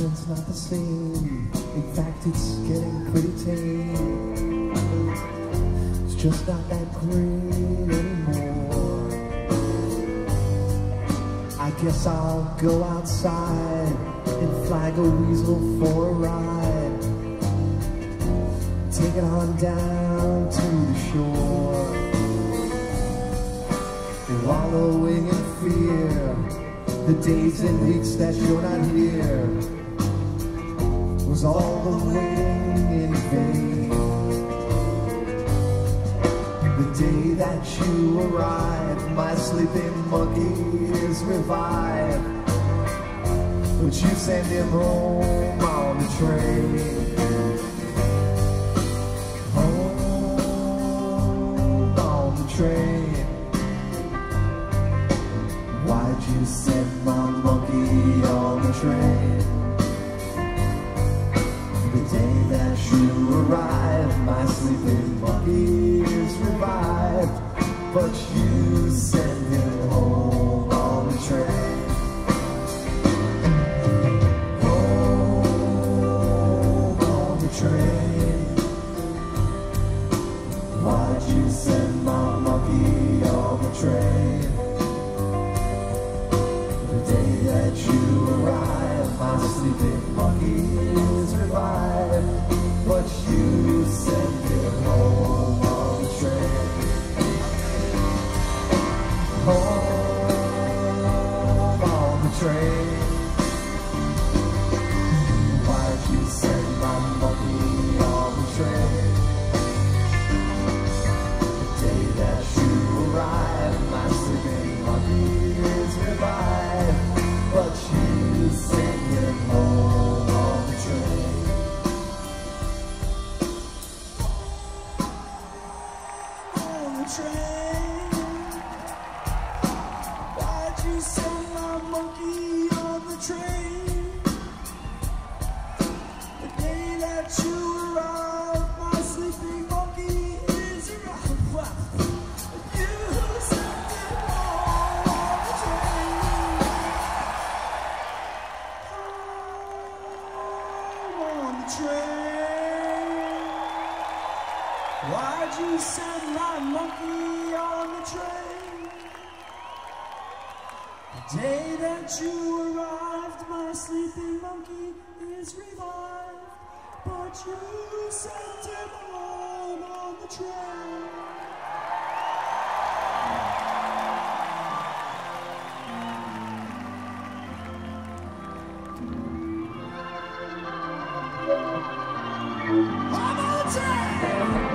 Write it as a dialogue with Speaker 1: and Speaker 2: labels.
Speaker 1: feeling's not the same. In fact, it's getting pretty tame. It's just not that great anymore. I guess I'll go outside and flag a weasel for a ride. Take it on down to the shore. Wallowing in fear the days and weeks that you're not here was all the waiting in vain. The day that you arrived, my sleeping monkey is revived. But you send him home on the train. Sleeping monkey is revived. But you sent him home on the train. Home on the train. Why'd you send my monkey on the train? The day that you arrived, my sleeping Home on the train. Train. Why'd you send my monkey on the train? The day that you arrived, my sleeping monkey is revived. But you sent him home on the train.
Speaker 2: I'm on time.